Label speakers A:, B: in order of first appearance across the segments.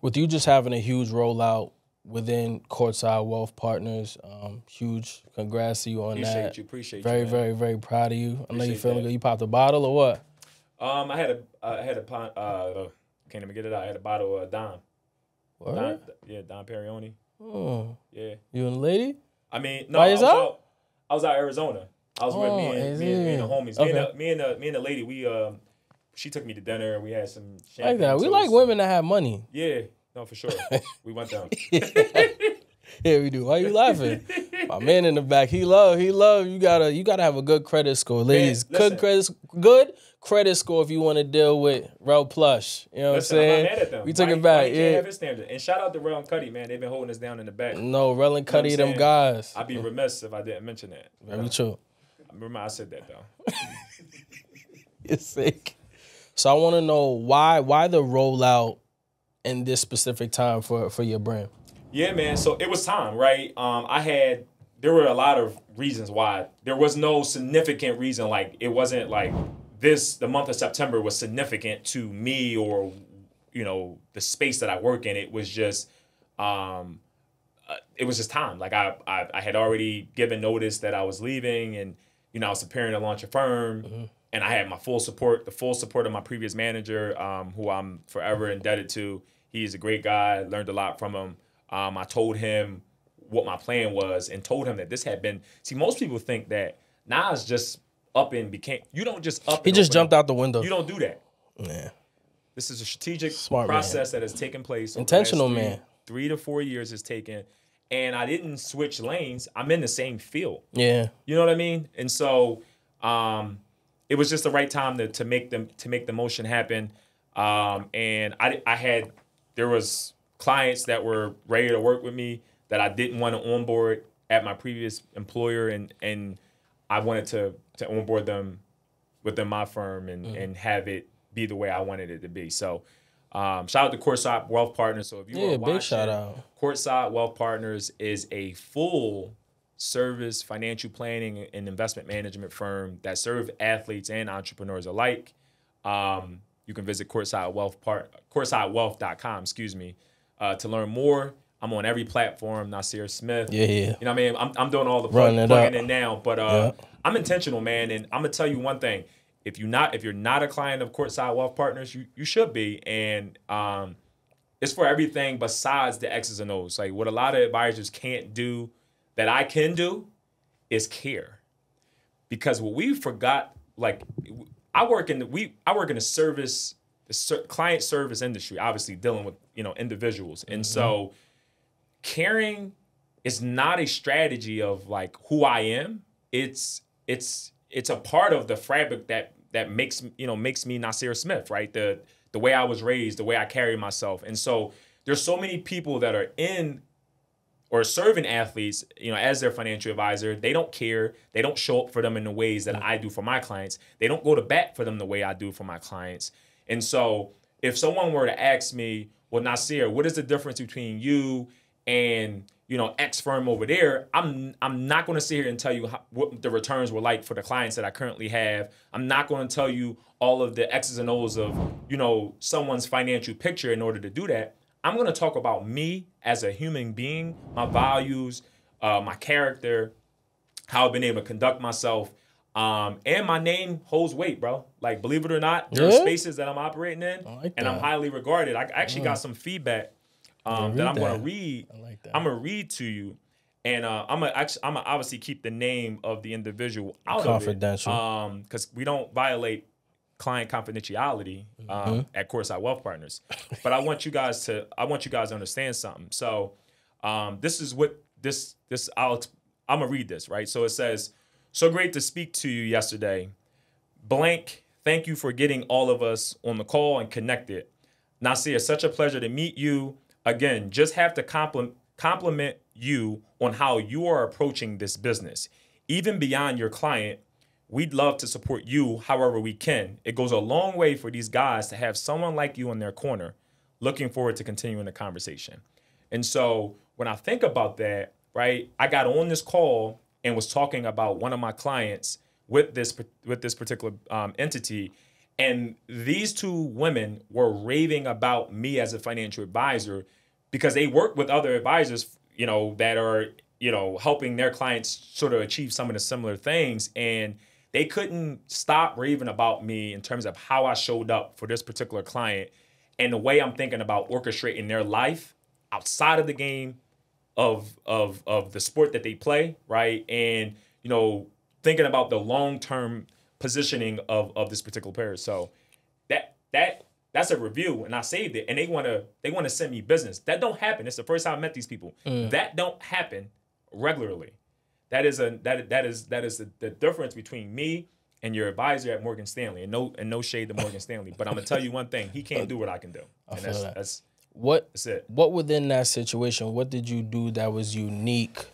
A: with you just having a huge rollout within Courtside Wealth Partners, um, huge congrats to you on that.
B: Appreciate you. Appreciate
A: very,
B: you. man.
A: very, very proud of you. I know you
B: Appreciate
A: feeling
B: that.
A: good. You popped a bottle or what?
B: Um, I had a I had a pon- uh can't even get it out. I had a bottle of Don. Don yeah, Don Perignon.
A: Oh,
B: Yeah.
A: you and the lady?
B: I mean, no,
A: By
B: I was
A: yourself?
B: out. I was out Arizona. I was with me
A: Oh,
B: and, me, and, me and the homies. Me, and the, me and the me and the lady. We um, she took me to dinner and we had some.
A: Like that. We like women that have money.
B: Yeah, no, for sure. we went down.
A: Yeah, we do. Why you laughing? My man in the back, he love, he love. You gotta, you gotta have a good credit score, ladies.
B: listen.
A: good credit, good credit score if you want to deal with Rel Plush. You know
B: Listen,
A: what
B: I'm
A: I'm saying?
B: mad at them.
A: We took
B: Mike-
A: it back.
B: Mike
A: Yeah.
B: have his standard. And shout out to Rel and Cuddy, man. They've been holding us down in the back.
A: No, Rel and Cuddy,
B: I'm
A: them guys.
B: I'd be remiss if I didn't mention that.
A: Very true.
B: Remember, I said that though.
A: You're sick. So I want to know why, why the rollout in this specific time for for your brand.
B: Yeah, man. So it was time, right? Um, I had there were a lot of reasons why. There was no significant reason. Like it wasn't like this. The month of September was significant to me or you know the space that I work in. It was just. Um, uh, it was just time. Like I, I, I had already given notice that I was leaving, and you know I was preparing to launch a firm, and I had my full support, the full support of my previous manager, um, who I'm forever indebted to. He's a great guy. Learned a lot from him. Um, I told him what my plan was, and told him that this had been. See, most people think that Nas just up and became. You don't just up.
A: He just jumped
B: up.
A: out the window.
B: You don't do that.
A: Yeah.
B: This is a strategic
A: Smart man.
B: process that has taken place.
A: Intentional
B: three-
A: man.
B: Three to four years has taken, and I didn't switch lanes. I'm in the same field.
A: Yeah.
B: You know what I mean? And so, um, it was just the right time to to make them to make the motion happen. Um, and I I had there was clients that were ready to work with me that I didn't want to onboard at my previous employer, and and I wanted to to onboard them within my firm and
A: Mm-hmm.
B: and have it be the way I wanted it to be. So. Um, shout out to Courtside Wealth Partners. So if you
A: Yeah,
B: are
A: big
B: watching,
A: shout out.
B: Courtside Wealth Partners is a full service financial planning and investment management firm that serve athletes and entrepreneurs alike. Um, you can visit Courtside Wealth part courtsidewealth.com, excuse me, uh, to learn more. I'm on every platform, Nasir Smith.
A: Yeah, yeah.
B: You know what I mean? I'm, I'm doing all the plug, plugging in now, but uh,
A: Yeah.
B: I'm intentional, man. And I'm gonna tell you one thing: if you not if you're not a client of Courtside Wealth Partners, you you should be. And um, it's for everything besides the X's and O's. Like what a lot of advisors can't do that I can do is care. Because what we forgot, like I work in the we I work in the service, the ser- client service industry, obviously dealing with you know individuals, and so mm-hmm. caring is not a strategy of like who I am. It's it's it's a part of the fabric that that makes you know makes me Nasir Smith, right? The the way I was raised, the way I carry myself, and so there's so many people that are in or serving athletes, you know, as their financial advisor, they don't care. They don't show up for them in the ways that I do for my clients. They don't go to bat for them the way I do for my clients. And so, if someone were to ask me, "Well, Nasir, what is the difference between you and you know X firm over there?" I'm I'm not going to sit here and tell you how, what the returns were like for the clients that I currently have. I'm not going to tell you all of the X's and O's of you know someone's financial picture in order to do that. I'm going to talk about me as a human being, my values, uh, my character, how I've been able to conduct myself. Um, and my name holds weight, bro. Like, believe it or not, there are spaces that I'm operating in,
A: like
B: and I'm highly regarded. I actually got some feedback um, that I'm going to read.
A: I like that.
B: I'm gonna read to you, and uh, I'm gonna actually, I'm gonna obviously keep the name of the individual out
A: Confidential.
B: of it, um, because we don't violate client confidentiality um,
A: Mm-hmm.
B: at Courtside Wealth Partners. But I want you guys to, I want you guys to understand something. So, um, this is what this this I'll I'm gonna read this right. So it says, "So great to speak to you yesterday." Blank, thank you for getting all of us on the call and connected. Nasir, such a pleasure to meet you. Again, just have to compliment compliment you on how you are approaching this business. Even beyond your client, we'd love to support you however we can. It goes a long way for these guys to have someone like you in their corner. Looking forward to continuing the conversation. And so when I think about that, right, I got on this call and was talking about one of my clients with this with this particular um, entity, And these two women were raving about me as a financial advisor because they work with other advisors, you know, that are, you know, helping their clients sort of achieve some of the similar things. And they couldn't stop raving about me in terms of how I showed up for this particular client and the way I'm thinking about orchestrating their life outside of the game of of of the sport that they play, right? And you know, thinking about the long-term positioning of of this particular player. So that that that's a review and I saved it and they want to they want to send me business. That don't happen. It's the first time I met these people.
A: Mm.
B: That don't happen regularly. That is a that that is that is the, the difference between me and your advisor at Morgan Stanley. And no and no shade to Morgan Stanley, but I'm gonna tell you one thing: he can't do what I can do. And
A: feel
B: that's,
A: that.
B: that's
A: What
B: that's it.
A: what within that situation, what did you do that was unique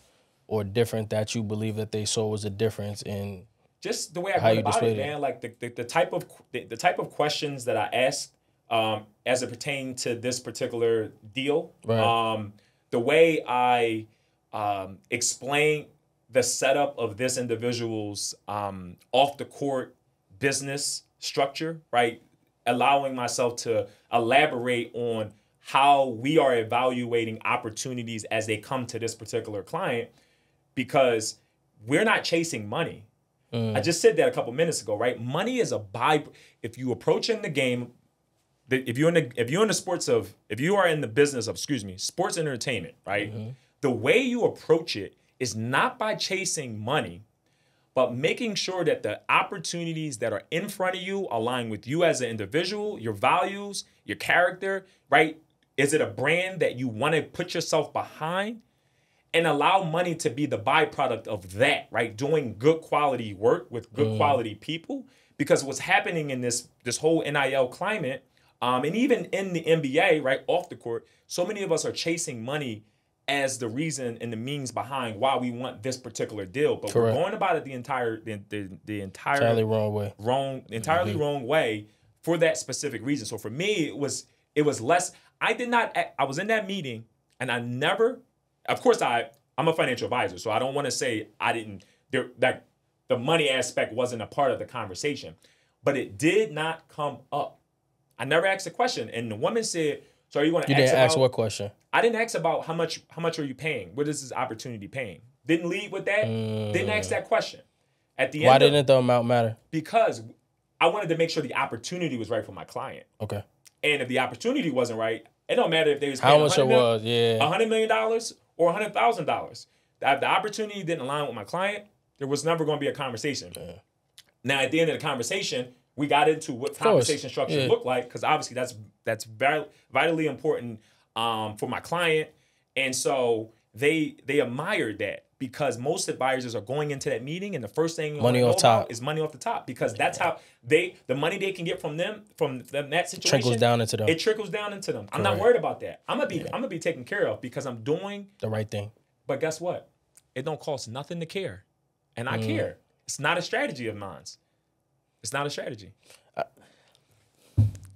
A: or different that you believe that they saw was a difference in
B: just the way I go about it,
A: displayed it.
B: man. Like the, the, the type of the, the type of questions that I asked um, as it pertained to this particular deal.
A: Right.
B: Um, the way I um, explain the setup of this individual's um, off the court business structure, right? Allowing myself to elaborate on how we are evaluating opportunities as they come to this particular client because we're not chasing money. I just said that a couple minutes ago, right? Money is a by. If you approach in the game, if you're in the if you're in the sports of if you are in the business of excuse me sports entertainment, right? The way you approach it is not by chasing money, but making sure that the opportunities that are in front of you align with you as an individual, your values, your character, right? Is it a brand that you want to put yourself behind? and allow money to be the byproduct of that, right? Doing good quality work with good quality people. Because what's happening in this this whole NIL climate, um, and even in the NBA, right, off the court, so many of us are chasing money as the reason and the means behind why we want this particular deal. But
A: Correct.
B: we're going about it the entire the, the, the entire
A: entirely wrong way?
B: wrong entirely mm-hmm. wrong way for that specific reason so for me it was it was less i did not i was in that meeting and i never of course i i'm a financial advisor so i don't want to say i didn't there that the money aspect wasn't a part of the conversation but it did not come up i never asked a question and the woman said so you going to
A: You
B: ask
A: didn't
B: about
A: ask what question?
B: I didn't ask about how much how much are you paying? What is this opportunity paying? Didn't lead with that. Didn't ask that question. At the
A: Why
B: end, why
A: didn't the amount matter?
B: because I wanted to make sure the opportunity was right for my client.
A: Okay.
B: And if the opportunity wasn't right, it don't matter if they was
A: How much it was? Yeah.
B: hundred million dollars or hundred thousand dollars. If the opportunity didn't align with my client, there was never going to be a conversation. Yeah. Now, at the end of the conversation, we got into what
A: course.
B: conversation structure
A: Yeah.
B: looked like because obviously that's that's very vitally important um, for my client, and so they they admired that because most advisors are going into that meeting and the first thing
A: Money off top.
B: is money off the top because that's how they the money they can get from them from them that situation
A: Trickles down into them.
B: it trickles down into them. I'm not worried about that. I'm gonna be I'm gonna be taken care of because I'm doing.
A: the right thing.
B: But guess what? It don't cost nothing to care, and
A: Mm.
B: I care. It's not a strategy of mine. It's not a strategy.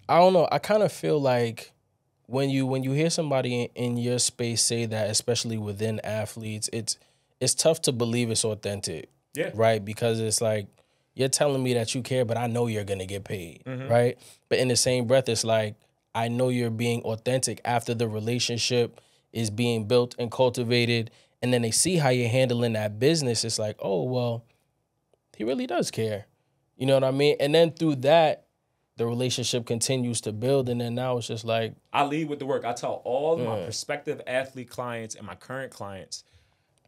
A: I don't know. I kind of feel like when you when you hear somebody in, in your space say that, especially within athletes, it's it's tough to believe it's authentic,
B: Yeah.
A: right? Because it's like you're telling me that you care, but I know you're gonna get paid,
B: Mm-hmm.
A: right? But in the same breath, it's like I know you're being authentic after the relationship is being built and cultivated, and then they see how you're handling that business. It's like, oh well, he really does care. You know what I mean? And then through that, the relationship continues to build, and then now it's just like,
B: I lead with the work. I tell all my prospective athlete clients and my current clients,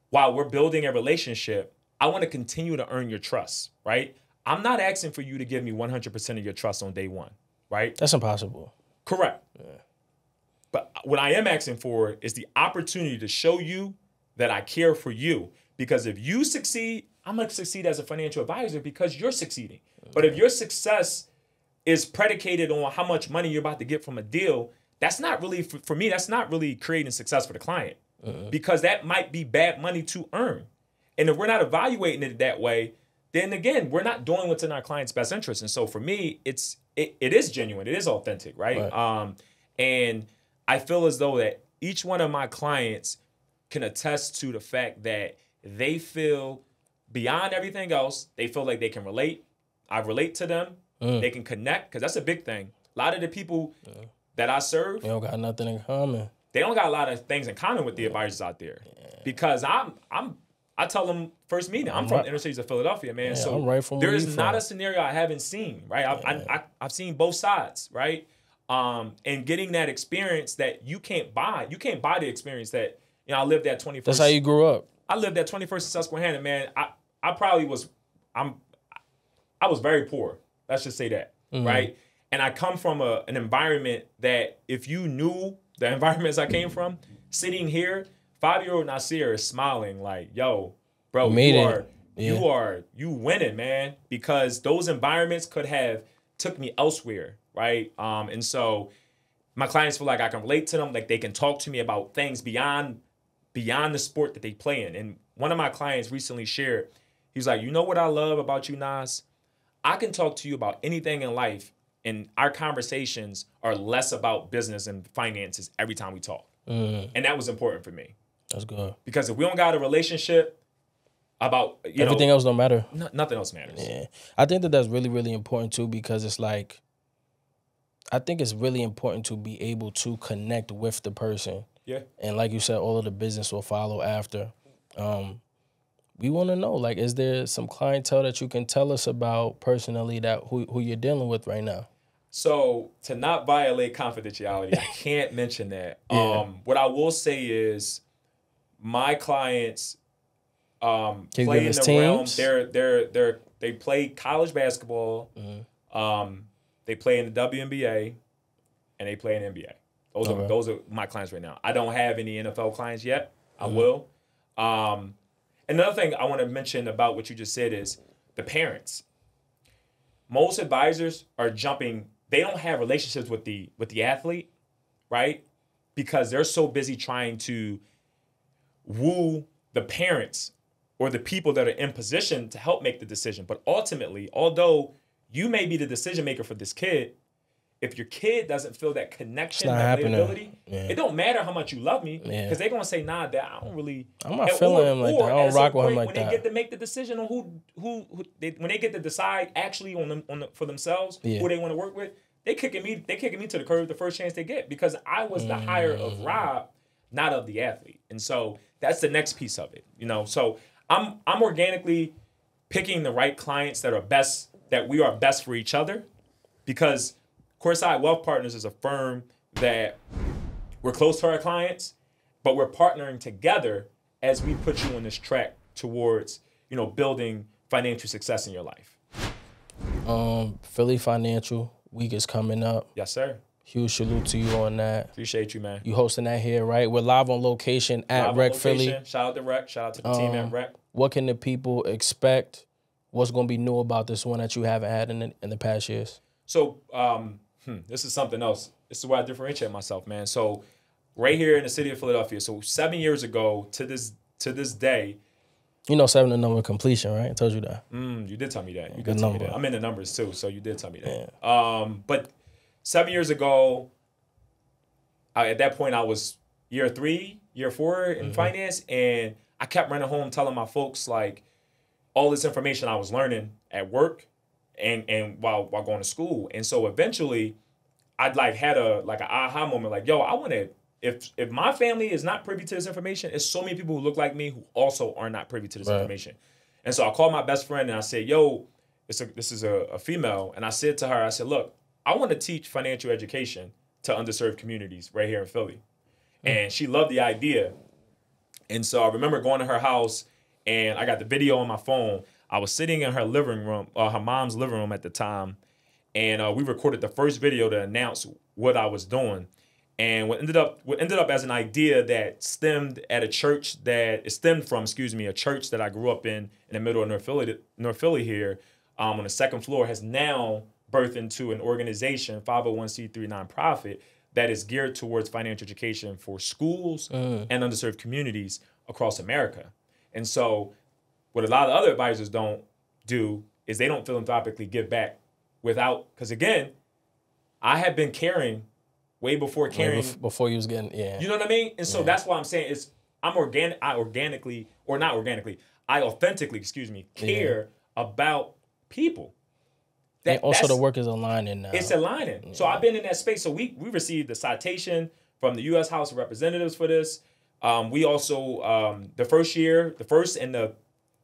B: while we're building a relationship, I want to continue to earn your trust, right? I'm not asking for you to give me 100% of your trust on day one, right?
A: that's impossible.
B: Correct. Yeah. But what I am asking for is the opportunity to show you that I care for you. Because if you succeed, I'm to succeed as a financial advisor because you're succeeding. But if your success is predicated on how much money you're about to get from a deal, that's not really, for, for me, that's not really creating success for the client because that might be bad money to earn. And if we're not evaluating it that way, then again, we're not doing what's in our client's best interest. And so for me, it's it, it is genuine, it is authentic, right?
A: Right.
B: Um, and I feel as though that each one of my clients can attest to the fact that they feel beyond everything else, they feel like they can relate. I relate to them. They can connect because that's a big thing. A lot of the people that I serve,
A: they don't got nothing in common.
B: they don't got a lot of things in common with the advisors out there. Because I'm I'm I tell them first meeting, I'm, from
A: right-
B: the inner cities of Philadelphia, man. so
A: I'm right from
B: there is not
A: from.
B: a scenario I haven't seen, right? I've, I, I, I've seen both sides, right? Um, and getting that experience that you can't buy, you can't buy the experience that you know. I lived at 21st.
A: That's how you grew up.
B: I lived at 21st and Susquehanna, man. I, I probably was, I'm, I was very poor. Let's just say that, right? And I come from a, an environment that if you knew the environments I came from, sitting here, five year old Nasir is smiling like, yo, bro, you,
A: it.
B: are, you are, you winning, man. Because those environments could have took me elsewhere, right? Um, and so my clients feel like I can relate to them, like they can talk to me about things beyond beyond the sport that they play in. And one of my clients recently shared, he's like, you know what I love about you, Nas? I can talk to you about anything in life, and our conversations are less about business and finances every time we talk.
A: Mm,
B: And that was important for me
A: that's good.
B: because if we don't got a relationship about you
A: Everything
B: know
A: else don't matter.
B: no- nothing else matters.
A: Yeah, I think that that's really really important too because it's like, I think it's really important to be able to connect with the person,
B: Yeah.
A: and like you said, all of the business will follow after. Um, we want to know, like, is there some clientele that you can tell us about personally that who who you're dealing with right now?
B: So to not violate confidentiality, I can't mention that.
A: Yeah.
B: Um, what I will say is, my clients um,
A: Can
B: play in the realm. They're they're they're they play college basketball.
A: Mm-hmm.
B: Um, they play in the WNBA, and they play in NBA. Those are those are my clients right now. I don't have any NFL clients yet. I
A: Mm-hmm.
B: will. Um, another thing I want to mention about what you just said is the parents. Most advisors are jumping they don't have relationships with the with the athlete right? Because they're so busy trying to woo the parents or the people that are in position to help make the decision. But ultimately although you may be the decision maker for this kid if your kid doesn't feel that connection that relatability
A: Yeah.
B: it don't matter how much you love me because
A: Yeah.
B: they're gonna say nah that i don't really
A: I'm not feeling him like that. I don't rock with him like
B: when
A: that.
B: they get to make the decision on who who, who they, when they get to decide actually on them on the, for themselves
A: Yeah.
B: who they want to work with, they kicking me they kicking me to the curb the first chance they get because I was the hire of
A: Mm.
B: Rob, not of the athlete, and so that's the next piece of it. You know, so I'm I'm organically picking the right clients that are best that we are best for each other because Courtside Wealth Partners is a firm that we're close to our clients, but we're partnering together as we put you on this track towards, you know, building financial success in your life.
A: Um, Philly Financial Week is coming up.
B: Yes, sir.
A: Huge salute to you on that.
B: Appreciate you, man.
A: You hosting that here, right? We're live on location at
B: Live
A: Rec
B: location.
A: Philly.
B: Shout out to Rec. Shout out to the team
A: Um,
B: at Rec.
A: What can the people expect? What's going to be new about this one that you haven't had in the, in the past years?
B: So um, hmm, this is something else. This is where I differentiate myself, man. So right here in the city of Philadelphia. So seven years ago to this to this day,
A: You know, seven the number completion, right? I told you that.
B: Mm, you did tell me that. You did tell me that. I'm in the numbers too, so you did tell me that. Yeah. Um, but seven years ago, I, at that point, I was year three, year four in
A: Mm-hmm.
B: finance, and I kept running home telling my folks like all this information I was learning at work and and while while going to school. And so eventually, I'd like had a like an aha moment, like, yo, I want to. If if my family is not privy to this information, it's so many people who look like me who also are not privy to this
A: Right.
B: information. And so I called my best friend and I said, yo, it's a, this is a, a female. And I said to her, I said, look, I want to teach financial education to underserved communities right here in Philly. Hmm. And she loved the idea. And so I remember going to her house and I got the video on my phone. I was sitting in her living room, uh, her mom's living room at the time. And uh, we recorded the first video to announce what I was doing. And what ended up what ended up as an idea that stemmed at a church that it stemmed from, excuse me, a church that I grew up in in the middle of North Philly, North Philly here, um, on the second floor, has now birthed into an organization, 501c3 nonprofit, that is geared towards financial education for schools and underserved communities across America. And so, what a lot of other advisors don't do is they don't philanthropically give back without, because again, I have been caring way before caring.
A: bef- before you was getting, yeah.
B: You know what I mean? And so
A: Yeah.
B: that's why I'm saying it's I'm organic. I organically or not organically. I authentically, excuse me, care about people.
A: And also, the work is aligning now.
B: it's aligning. So I've been in that space. So we we received the citation from the U.S. House of Representatives for this. Um, we also um, the first year, the first and the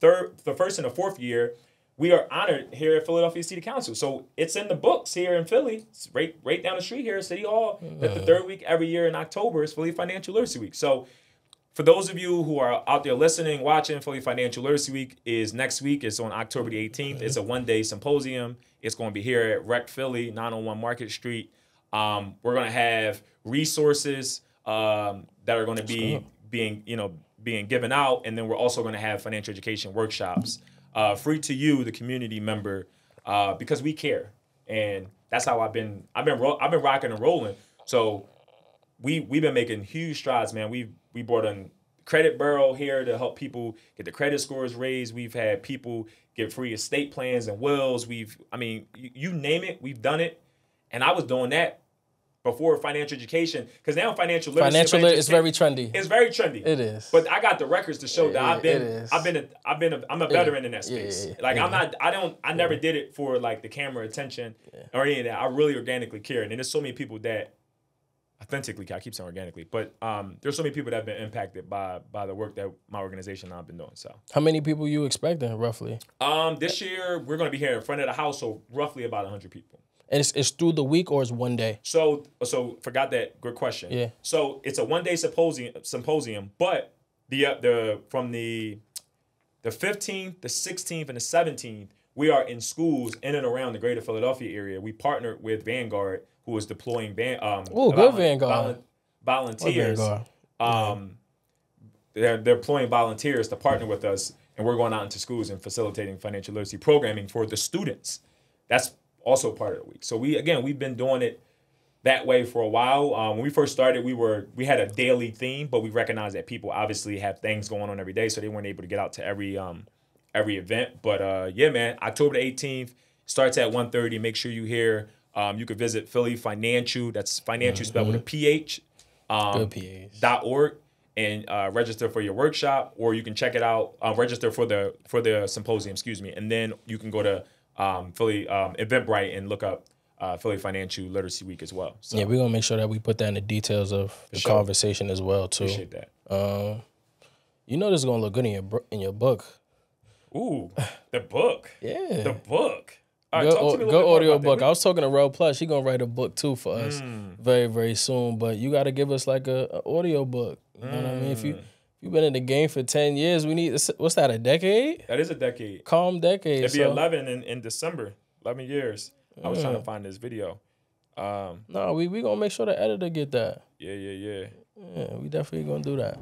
B: third, the first and the fourth year, we are honored here at Philadelphia City Council. So it's in the books here in Philly. It's right right down the street here at City Hall. That the third week every year in October is Philly Financial Literacy Week. So for those of you who are out there listening, watching, Philly Financial Literacy Week is next week. It's on October the 18th. It's a one day symposium. It's going to be here at Rec Philly, 901 Market Street. Um, we're going to have resources um, that are going to be being, you know, being given out, and then we're also going to have financial education workshops, uh, free to you, the community member, uh, because we care, and that's how I've been. I've been ro- I've been rocking and rolling. So we we've been making huge strides, man. We we brought in credit bureau here to help people get the credit scores raised. We've had people get free estate plans and wills. We've I mean, you, you name it, we've done it. And I was doing that before financial education because now financial literacy
A: Financial is very trendy.
B: it's very trendy.
A: It is.
B: But I got the records to show that I've been,
A: it.
B: I've been, a, I've been, a, I'm a veteran in that space.
A: yeah, yeah.
B: Like I'm not, I don't, I never did it for like the camera attention or any of that. I really organically care, and there's so many people that authentically, I keep saying organically, but um, there's so many people that have been impacted by by the work that my organization and I've been doing. So
A: How many people you expecting roughly?
B: um, this year we're going to be here in front of the house, so roughly about 100 people.
A: And it's, it's through the week or it's one day?
B: So so forgot that. Good question.
A: Yeah.
B: So it's a one day symposium symposium, but the uh, the from the the fifteenth, the sixteenth, and the seventeenth, we are in schools in and around the greater Philadelphia area. We partnered with Vanguard, who is deploying van, um
A: Ooh, good Vanguard.
B: volun- volunteers.
A: Vanguard.
B: Um, they're they're employing volunteers to partner with us, and we're going out into schools and facilitating financial literacy programming for the students. That's also part of the week. So we again we've been doing it that way for a while. Um, when we first started, we were we had a daily theme, but we recognized that people obviously have things going on every day, so they weren't able to get out to every um every event. But uh, yeah, man, October the eighteenth starts at 1.30. Make sure you here. Um, you could visit Philly Financial. That's financial spelled with a PH. Um,
A: Good PAs.
B: dot org and uh, register for your workshop, or you can check it out. Uh, register for the for the symposium, excuse me, and then you can go to um, Philly um, Eventbrite and look up uh, Philly Financial Literacy Week as well. So
A: Yeah, we're gonna make sure that we put that in the details of the
B: sure.
A: conversation as well too.
B: appreciate that.
A: Um, you know this is gonna look good in your in your book.
B: Ooh, the book,
A: Yeah.
B: the book. All right,
A: Good,
B: talk to
A: au-
B: me a little
A: good
B: bit
A: audio book. I was talking to Rel Plus. She gonna write a book too for us
B: Mm.
A: very very soon. But you got to give us like a, a audio book. You know what I mean? If you
B: Mm.
A: if you've been in the game for ten years, we need what's that? A decade?
B: That is a decade.
A: Calm decade.
B: It'd be
A: so-
B: 11 in, in December. 11 years. I was trying
A: Mm.
B: to find this video. Um,
A: No, we we gonna make sure the editor get that.
B: yeah, yeah, yeah.
A: Yeah, we definitely gonna do that.